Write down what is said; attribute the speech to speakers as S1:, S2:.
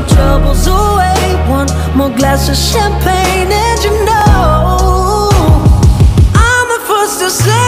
S1: my troubles away. One more glass of champagne and you know I'm the first to say